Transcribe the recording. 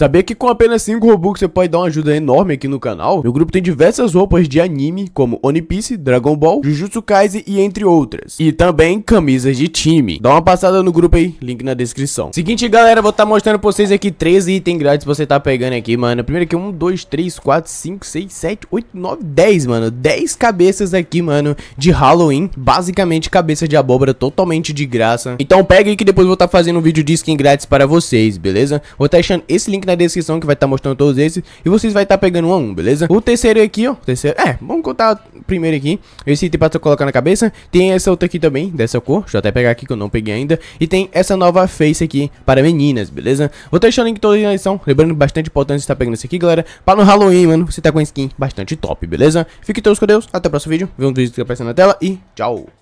Sabia que com apenas 5 Robux você pode dar uma ajuda enorme aqui no canal? Meu grupo tem diversas roupas de anime, como One Piece, Dragon Ball, Jujutsu Kaisen e entre outras. E também camisas de time. Dá uma passada no grupo aí, link na descrição. Seguinte, galera, vou estar tá mostrando pra vocês aqui 13 itens grátis pra você tá pegando aqui, mano. Primeiro aqui, 1, 2, 3, 4, 5, 6, 7, 8, 9, 10, mano. 10 cabeças aqui, mano, de Halloween. Basicamente, cabeça de abóbora totalmente de graça. Então pega aí que depois eu vou estar tá fazendo um vídeo de skin grátis para vocês, beleza? Vou estar tá deixando esse link na descrição que vai estar tá mostrando todos esses. E vocês vai estar tá pegando um a um, beleza? O terceiro aqui, ó. Terceiro, é, vamos contar primeiro aqui. Esse item pra colocar na cabeça. Tem essa outra aqui também, dessa cor. Deixa eu até pegar aqui que eu não peguei ainda. E tem essa nova face aqui para meninas, beleza? Vou deixar o link todo na descrição. Lembrando bastante importante estar pegando esse aqui, galera. Para no Halloween, mano, você tá com skin bastante top, beleza? Fique todos com Deus. Até o próximo vídeo. Vê um vídeo que aparecendo na tela e tchau.